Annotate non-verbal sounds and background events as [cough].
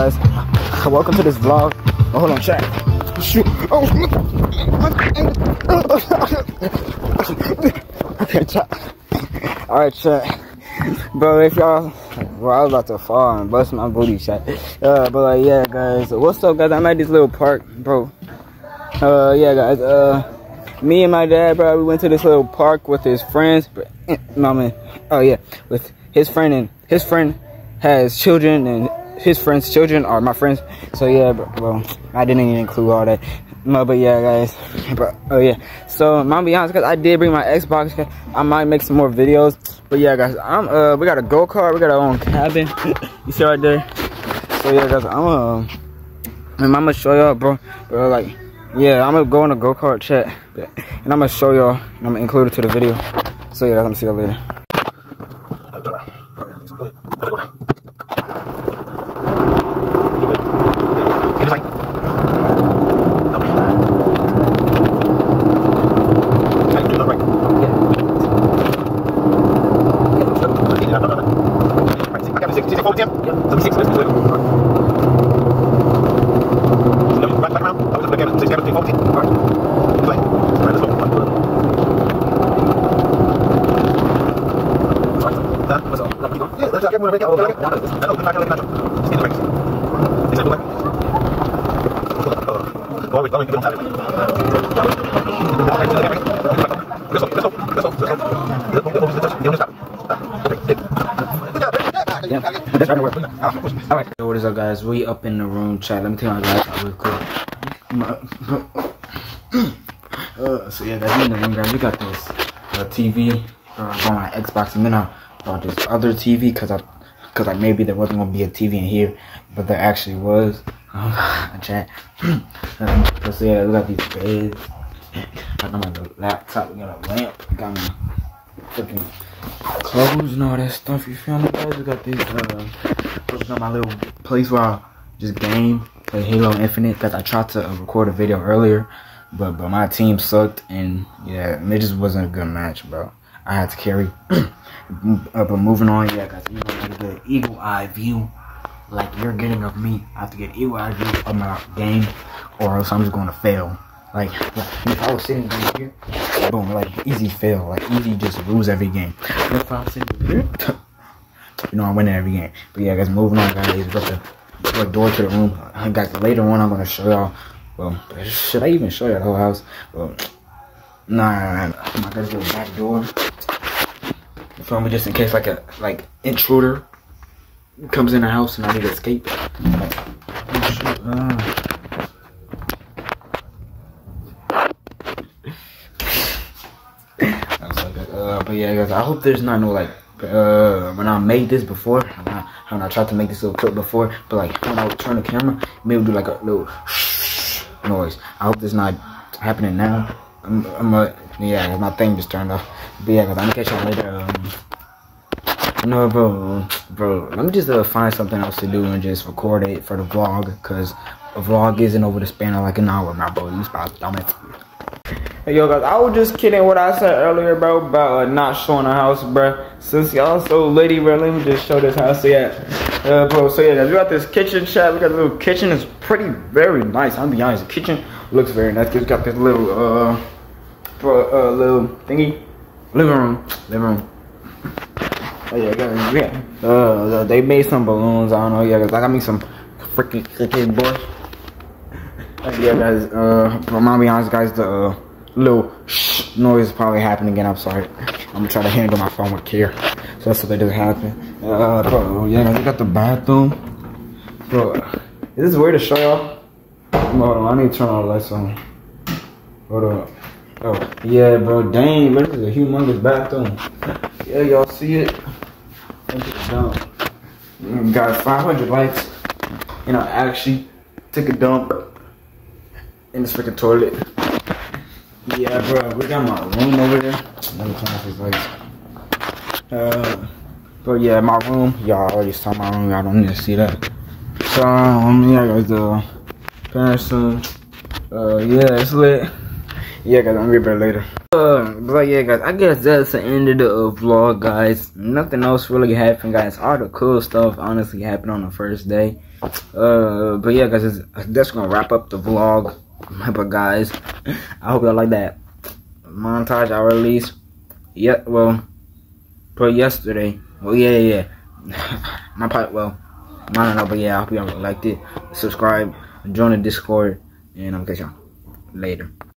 guys? [laughs] Welcome to this vlog. Oh, hold on, chat. Shoot. Oh, [laughs] okay, chat. Alright, chat. Bro, if y'all, bro, I was about to fall and bust my booty, chat. Uh, but like, yeah, guys. What's up, guys? I'm at this little park, bro. Uh, yeah, guys. Uh, me and my dad, bro, we went to this little park with his friends. But, no, man. Oh, yeah, with his friend and his friend has children and his friends' children are my friends. So yeah, well, I didn't even include all that. No, but yeah, guys. But, oh yeah. So I'm be honest, cause I did bring my Xbox. I might make some more videos. But yeah, guys, I'm uh, we got a go kart. We got our own cabin. [laughs] you see right there. So yeah, guys, I'm uh, I'm gonna show y'all, bro. Bro, like, yeah, I'm gonna go in a go kart chat, and I'm gonna show y'all. I'm gonna include it to the video. So yeah, guys, I'm gonna see y'all later. Alright, what is up guys? We up in the room chat. Let me tell you guys real. Uh, so yeah we in the room guys. We got this uh, TV uh, on my Xbox and then I bought this other TV because I because like maybe there wasn't gonna be a TV in here, but there actually was. [laughs] [clears throat] Um, chat. um, so yeah, we got these beds. I got my laptop. We got a lamp. Got my clothes and all that stuff. You feel me, guys? We got these. Uh, got my little place where I just game, play Halo Infinite. Cause I tried to uh, record a video earlier, but but my team sucked and yeah, it just wasn't a good match, bro. I had to carry. [clears throat] uh, but moving on, yeah, guys, you know, I get eagle eye view like you're getting of me. I have to get eagle eye view of my game, or else I'm just going to fail. Like, if I was sitting right here, boom, like easy fail, like easy just lose every game. If I was here, you know I'm winning every game. But yeah, guys, moving on, guys. Got the, the door to the room. I got later on. I'm gonna show y'all. Well, should I even show y'all the whole house? Well, nah, nah, nah. I'm gonna do a back door. Me? Just in case like a like intruder comes in the house and I need to escape. Like, oh, shit, uh. Uh, but yeah, guys, I hope there's not no like uh, when I made this before, when I, I tried to make this little clip before, but like when I would turn the camera, maybe do like a little noise. I hope this not happening now. I'm, I'm a, yeah, my thing just turned off. But yeah, guys, I'm gonna catch y'all later. Um, no, bro, bro, let me just uh, find something else to do and just record it for the vlog, cause a vlog isn't over the span of like an hour, my bro. You spot dumb it. Yo, guys, I was just kidding what I said earlier, bro, about uh, not showing the house, bro. Since y'all so litty, bro, let me just show this house. Yeah, uh, bro, so yeah, guys, we got this kitchen chat. We got a little kitchen. It's pretty, very nice. I'll be honest, the kitchen looks very nice. It's got this little, uh, bro, uh, little thingy. Living room, living room. Oh, yeah, guys, yeah. Uh, they made some balloons. I don't know, yeah, guys. I got me some freaking cooking boy. [laughs] yeah, guys, uh, I'm gonna be honest, guys, the, uh, little shh noise probably happening again. I'm sorry. I'm gonna try to handle my phone with care. So that's what that doesn't happen. Uh, bro, yeah, we got the bathroom. Bro, is this weird to show y'all? Hold on, I need to turn all the lights on. Hold up. Oh, yeah, bro, dang, bro, this is a humongous bathroom. Yeah, y'all see it? Mm, got 500 likes. And I actually took a dump in this freaking toilet. Yeah, bro, we got my room over there. Off these lights. Uh, but yeah, my room. Y'all already saw my room. Y'all don't need to see that. So, um, yeah, guys, uh, Patterson. Uh, yeah, it's lit. Yeah, guys, I'm gonna be better later. Uh, but yeah, guys, I guess that's the end of the uh, vlog, guys. Nothing else really happened, guys. All the cool stuff honestly happened on the first day. Uh, but yeah, guys, that's gonna wrap up the vlog. But guys, I hope y'all like that montage I released. Yeah, well, for yesterday. Well, yeah, yeah, yeah. [laughs] My part, well, I don't know, but yeah, I hope y'all liked it. Subscribe, join the Discord, and I'll catch y'all later.